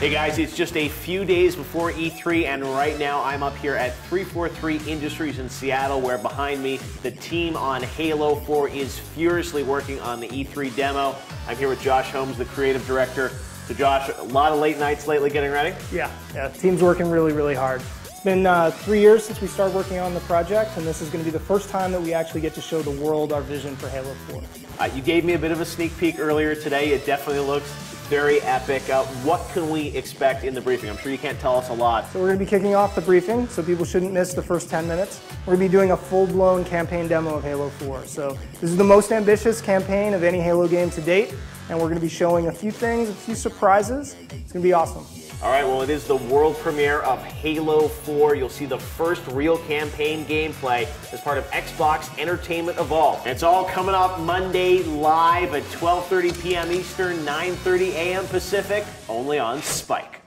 Hey guys, it's just a few days before E3, and right now I'm up here at 343 Industries in Seattle, where behind me the team on Halo 4 is furiously working on the E3 demo. I'm here with Josh Holmes, the creative director. So, Josh, a lot of late nights lately getting ready? Yeah, yeah, the team's working really, really hard. It's been uh, three years since we started working on the project, and this is going to be the first time that we actually get to show the world our vision for Halo 4. Uh, you gave me a bit of a sneak peek earlier today. It definitely looks very epic. Uh, what can we expect in the briefing? I'm sure you can't tell us a lot. So we're going to be kicking off the briefing, so people shouldn't miss the first 10 minutes. We're going to be doing a full-blown campaign demo of Halo 4. So this is the most ambitious campaign of any Halo game to date, and we're going to be showing a few things, a few surprises. It's going to be awesome. All right, well, it is the world premiere of Halo 4. You'll see the first real campaign gameplay as part of Xbox Entertainment Evolved. It's all coming up Monday live at 12:30 p.m. Eastern, 9:30 a.m. Pacific, only on Spike.